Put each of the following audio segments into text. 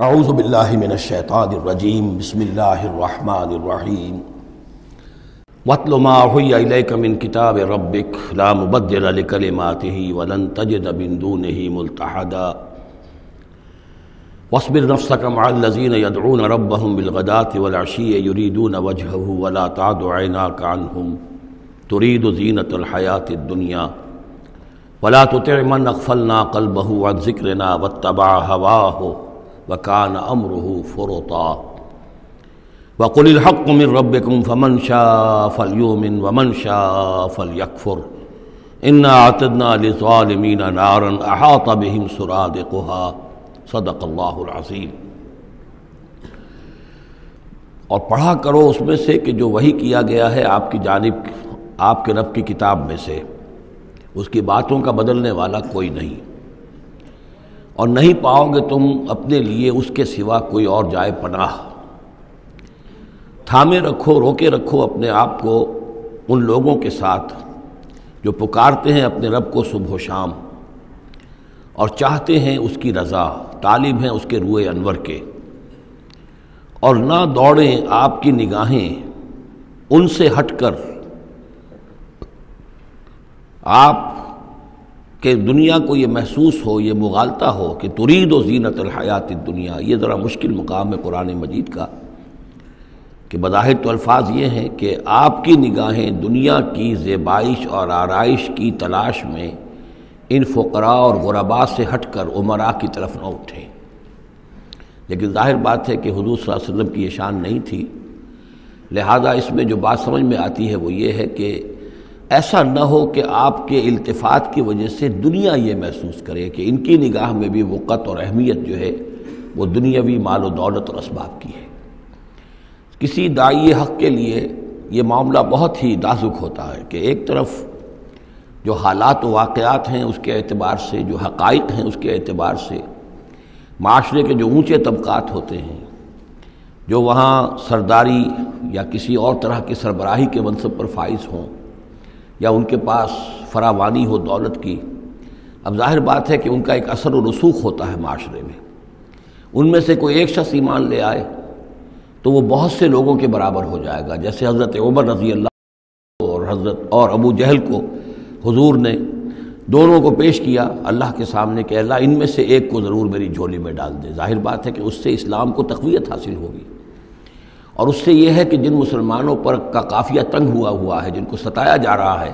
اعوذ باللہ من الشیطان الرجیم، بسم اللہ الرحمن الرحیم۔ وَاتْلُ مَا حُيَّ إِلَيْكَ مِنْ كِتَابِ رَبِّكَ لَا مُبَدِّلَ لِكَلِمَاتِهِ وَلَن تَجِدَ مِن دُونِهِ مُلْتَحَدًا۔ وَاصْبِرْ نَفْسَكَ مَعَ الَّذِينَ يَدْعُونَ رَبَّهُم بِالْغَدَاةِ وَالْعَشِيِّ يُرِيدُونَ وَجْهَهُ وَلَا تَعْدُ عَيْنَاكَ عَنْهُمْ تُرِيدُ زِينَةَ الْحَيَاةِ الدُّنْيَا وَلَا تُطِعْ مَنْ أَغْفَلْنَا قَلْبَهُ عَنْ ذِكْرِنَا وَاتَّبَعَ هَوَاهُ۔ وَكَانَ أَمْرُهُ فُرُطًا وَقُلِ الْحَقُّ مِنْ رَبِّكُمْ فَمَنْ شَاءَ فَلْيُؤْمِنْ وَمَنْ شَاءَ فَلْيَكْفُرْ إِنَّا أَعْتَدْنَا لِلظَّالِمِينَ نَارًا أَحَاطَ بِهِمْ سُرَادِقُهَا صدق اللہ العظیم اور پڑھا کرو اس میں سے کہ جو وہی کیا گیا ہے آپ کی جانب آپ کے رب کی کتاب میں سے اس کی باتوں کا بدلنے والا کوئی نہیں اور نہیں پاؤ گے تم اپنے لیے اس کے سوا کوئی اور جائے پناہ۔ تھامے رکھو، روکے رکھو اپنے آپ کو ان لوگوں کے ساتھ جو پکارتے ہیں اپنے رب کو صبح و شام اور چاہتے ہیں اس کی رضا، طالب ہیں اس کے روئے انور کے۔ اور نہ دوڑیں آپ کی نگاہیں ان سے ہٹ کر۔ آپ کہ دنیا کو یہ محسوس ہو، یہ مغالطہ ہو کہ ترید و زینت الحیات دنیا یہ ذرا مشکل مقام ہے قرآن مجید کا، کہ بظاہر تو الفاظ یہ ہیں کہ آپ کی نگاہیں دنیا کی زیبائش اور آرائش کی تلاش میں ان فقراء اور غربا سے ہٹ کر عمرا کی طرف نہ اٹھیں۔ لیکن ظاہر بات ہے کہ حضور صلی اللہ علیہ وسلم کی یہ شان نہیں تھی۔ لہذا اس میں جو بات سمجھ میں آتی ہے وہ یہ ہے کہ ایسا نہ ہو کہ آپ کے التفات کی وجہ سے دنیا یہ محسوس کرے کہ ان کی نگاہ میں بھی وقت اور اہمیت جو ہے وہ دنیاوی مال و دولت اور اسباب کی ہے۔ کسی دائی حق کے لیے یہ معاملہ بہت ہی نازک ہوتا ہے کہ ایک طرف جو حالات و واقعات ہیں اس کے اعتبار سے، جو حقائق ہیں اس کے اعتبار سے معاشرے کے جو اونچے طبقات ہوتے ہیں، جو وہاں سرداری یا کسی اور طرح کی سربراہی کے منصب پر فائز ہوں یا ان کے پاس فراوانی ہو دولت کی، اب ظاہر بات ہے کہ ان کا ایک اثر و رسوخ ہوتا ہے معاشرے میں۔ ان میں سے کوئی ایک شخص ایمان لے آئے تو وہ بہت سے لوگوں کے برابر ہو جائے گا۔ جیسے حضرت عمر رضی اللہ اور حضرت اور ابو جہل کو حضور نے دونوں کو پیش کیا، اللہ کے سامنے کہ اللہ ان میں سے ایک کو ضرور میری جھولی میں ڈال دے۔ ظاہر بات ہے کہ اس سے اسلام کو تقویت حاصل ہوگی۔ اور اس سے یہ ہے کہ جن مسلمانوں پر کا قافیہ تنگ ہوا ہوا ہے، جن کو ستایا جا رہا ہے،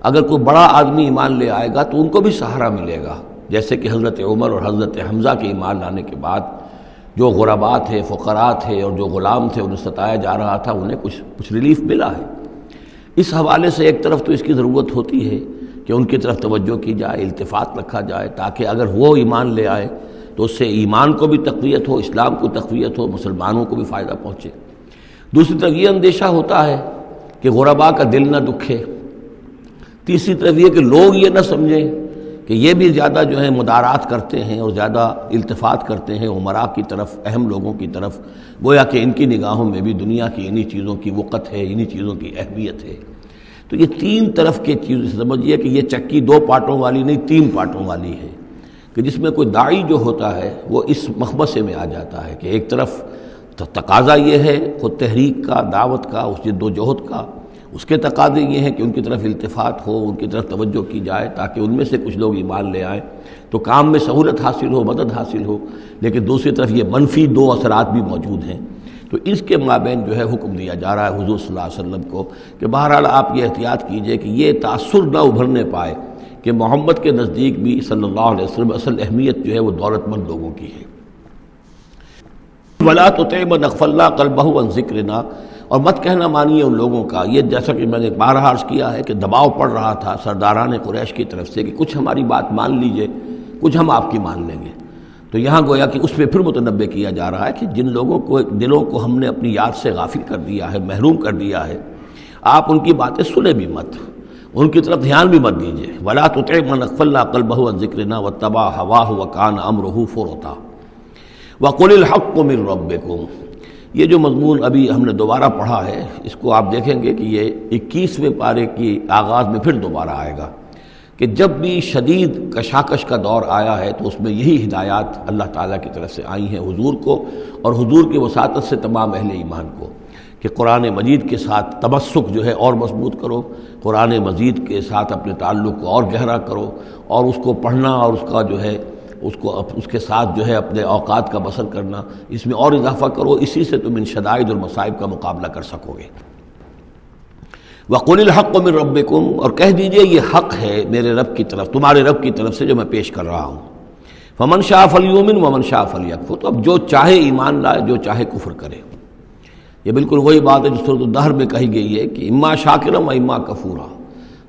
اگر کوئی بڑا آدمی ایمان لے آئے گا تو ان کو بھی سہارا ملے گا۔ جیسے کہ حضرت عمر اور حضرت حمزہ کے ایمان لانے کے بعد جو غربات تھے فقرات تھے اور جو غلام تھے انہیں ستایا جا رہا تھا، انہیں کچھ کچھ ریلیف ملا ہے۔ اس حوالے سے ایک طرف تو اس کی ضرورت ہوتی ہے کہ ان کی طرف توجہ کی جائے، التفات رکھا جائے تاکہ اگر وہ ایمان لے آئے تو اس سے ایمان کو بھی تقویت ہو، اسلام کو تقویت ہو، مسلمانوں کو بھی فائدہ پہنچے۔ دوسری طرف یہ اندیشہ ہوتا ہے کہ غربا کا دل نہ دکھے۔ تیسری طرف یہ کہ لوگ یہ نہ سمجھیں کہ یہ بھی زیادہ جو ہے مدارات کرتے ہیں اور زیادہ التفات کرتے ہیں عمرا کی طرف، اہم لوگوں کی طرف۔ گویا کہ ان کی نگاہوں میں بھی دنیا کی انہی چیزوں کی وقت ہے، انہی چیزوں کی اہمیت ہے۔ تو یہ تین طرف کے چیز سمجھیے کہ یہ چکی دو پارٹوں والی نہیں، تین پارٹوں والی ہے۔ کہ جس میں کوئی داعی جو ہوتا ہے وہ اس مقبصے میں آ جاتا ہے کہ ایک طرف تقاضا یہ ہے خود تحریک کا، دعوت کا، اس جد و جہد کا، اس کے تقاضے یہ ہیں کہ ان کی طرف التفات ہو، ان کی طرف توجہ کی جائے تاکہ ان میں سے کچھ لوگ ایمان لے آئیں۔ تو کام میں سہولت حاصل ہو، مدد حاصل ہو، لیکن دوسری طرف یہ منفی دو اثرات بھی موجود ہیں۔ تو اس کے مابین جو ہے حکم دیا جا رہا ہے حضور صلی اللہ علیہ وسلم کو کہ بہرحال آپ یہ احتیاط کیجیے کہ یہ تاثر نہ ابھرنے پائے۔ کہ محمد کے نزدیک بھی صلی اللہ علیہ وسلم اصل اہمیت جو ہے وہ دولت مند لوگوں کی ہے۔ ولا تو طیب نقف اللہ کل بہو ذکرنا اور مت کہنا مانیے ان لوگوں کا، یہ جیسا کہ میں نے بارہ عرض کیا ہے کہ دباؤ پڑ رہا تھا سرداران قریش کی طرف سے کہ کچھ ہماری بات مان لیجیے، کچھ ہم آپ کی مان لیں گے۔ تو یہاں گویا کہ اس پہ پھر متنبع کیا جا رہا ہے کہ جن لوگوں کو، دلوں کو ہم نے اپنی یاد سے غافل کر دیا ہے، محروم کر دیا ہے، آپ ان کی باتیں سنیں بھی مت۔ ان کی طرف دھیان بھی مت دیجیے ولا تو من اللہ کل بہو ذکر نہ و تباہ ہوا ہو کان امرح فروتا وقل الحق کو مل رب یہ جو مضمون ابھی ہم نے دوبارہ پڑھا ہے، اس کو آپ دیکھیں گے کہ یہ اکیسویں پارے کی آغاز میں پھر دوبارہ آئے گا کہ جب بھی شدید کشاکش کا دور آیا ہے تو اس میں یہی ہدایات اللہ تعالیٰ کی طرف سے آئی ہیں حضور کو اور حضور کی وساطت سے تمام اہل ایمان کو۔ کہ قرآن مجید کے ساتھ تمسک جو ہے اور مضبوط کرو، قرآن مجید کے ساتھ اپنے تعلق کو اور گہرا کرو اور اس کو پڑھنا اور اس کا جو ہے، اس کو اس کے ساتھ جو ہے اپنے اوقات کا بسر کرنا، اس میں اور اضافہ کرو، اسی سے تم ان شدائد اور مصائب کا مقابلہ کر سکو گے۔ وقل الحق من ربکم اور کہہ دیجیے یہ حق ہے میرے رب کی طرف، تمہارے رب کی طرف سے جو میں پیش کر رہا ہوں۔ فمن شاہ فلیومن ومن شاہ فلیقف تو اب جو چاہے ایمان لائے، جو چاہے کفر کرے۔ یہ بالکل وہی بات ہے جس صورت الدہر میں کہی گئی ہے کہ اما شاکرم و اما کفورا۔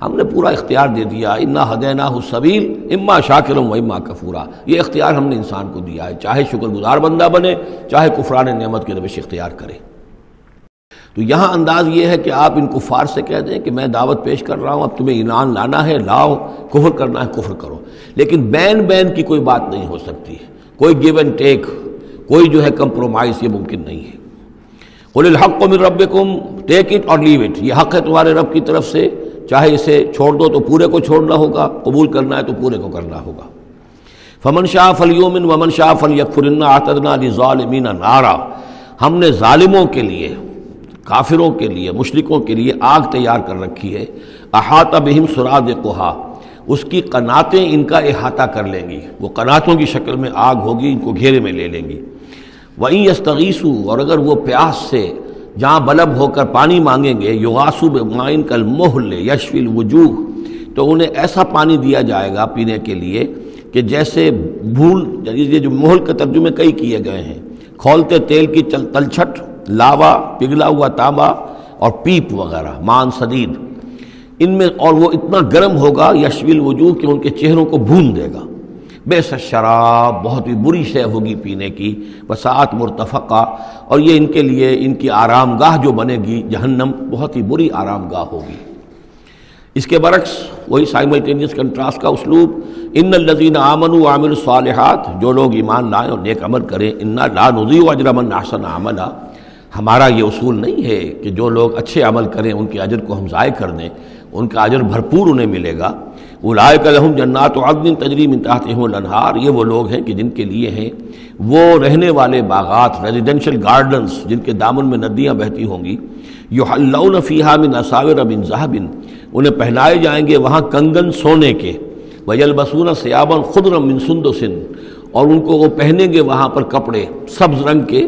ہم نے پورا اختیار دے دیا، انا حدینہ حسبیل اما شاکرم و اما کفورا۔ یہ اختیار ہم نے انسان کو دیا ہے، چاہے شکر گزار بندہ بنے، چاہے کفران نعمت کے روش اختیار کرے۔ تو یہاں انداز یہ ہے کہ آپ ان کفار سے کہہ دیں کہ میں دعوت پیش کر رہا ہوں، اب تمہیں ایمان لانا ہے، لاؤ، کفر کرنا ہے، کفر کرو۔ لیکن بین بین کی کوئی بات نہیں ہو سکتی، کوئی گیو اینڈ ٹیک کوئی جو ہے کمپرومائز یہ ممکن نہیں ہے۔ قل الحق کو من ربکم ٹیک اٹ اور لیو اٹ یہ حق ہے تمہارے رب کی طرف سے. چاہے اسے چھوڑ دو تو پورے کو چھوڑنا ہوگا. قبول کرنا ہے تو پورے کو کرنا ہوگا. فمن شاہ فلیومن ومن شاہ فل یکفرنا آتدنا ظالمین نارا. ہم نے ظالموں کے لیے، کافروں کے لیے مشرقوں کے لیے آگ تیار کر رکھی ہے. احاطہ بہم سراد کوہا اس کی قناتیں ان کا احاطہ کر لیں گی. وہ قناتوں کی شکل میں آگ ہوگی، ان کو گھیرے میں لے لیں گی. وہیں یستغیسو اور اگر وہ پیاس سے جہاں بلب ہو کر پانی مانگیں گے یوغاسو بمائن کل محل یشف الوجوہ، تو انہیں ایسا پانی دیا جائے گا پینے کے لیے کہ جیسے بھول یعنی یہ جو محل کے ترجمے کئی کیے گئے ہیں، کھولتے تیل کی تلچھٹ، لاوا، پگھلا ہوا تانبا اور پیپ وغیرہ، مان سدید۔ ان میں اور وہ اتنا گرم ہوگا یشویل وجوہ کہ ان کے چہروں کو بھون دے گا۔ بے شراب بہت ہی بری شے ہوگی پینے کی، وسعت مرتفقہ، اور یہ ان کے لیے ان کی آرام گاہ جو بنے گی، جہنم بہت ہی بری آرام گاہ ہوگی۔ اس کے برعکس، وہی سائملٹینیس کنٹراسٹ کا اسلوب، ان الزین آمن و عامر الصالحات، جو لوگ ایمان لائیں اور نیک عمل کریں، ان لا نضی و اجرمن احسن عملہ ہمارا یہ اصول نہیں ہے کہ جو لوگ اچھے عمل کریں، ان کے اجر کو ہم ضائع کر دیں۔ ان کا اجر بھرپور انہیں ملے گا۔ وہ لائے لحم جنات و عدن تجریم انتہاط الانہار۔ یہ وہ لوگ ہیں کہ جن کے لیے ہیں وہ رہنے والے باغات ریزیڈینشل گارڈنز جن کے دامن میں ندیاں بہتی ہوں گی۔ یو اللہ فیحہ من اصاور بن ذہبن انہیں پہنائے جائیں گے وہاں کنگن سونے کے۔ وجل بسون سیابن خود رم سند و سن اور ان کو وہ پہنیں گے وہاں پر کپڑے، سبز رنگ کے،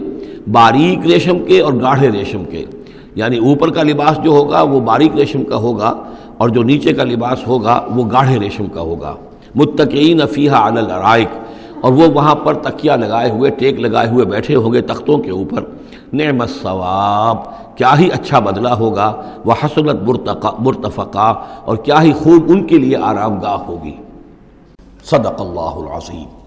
باریک ریشم کے اور گاڑھے ریشم کے۔ یعنی اوپر کا لباس جو ہوگا وہ باریک ریشم کا ہوگا اور جو نیچے کا لباس ہوگا وہ گاڑھے ریشم کا ہوگا۔ متقین فیحہ علی الرائق اور وہ وہاں پر تکیہ لگائے ہوئے، ٹیک لگائے ہوئے بیٹھے ہوں گے تختوں کے اوپر۔ نعم ثواب کیا ہی اچھا بدلہ ہوگا۔ وہ حسنت مرتفقہ۔ اور کیا ہی خوب ان کے لیے آرام گاہ ہوگی۔ صدق اللہ العظیم۔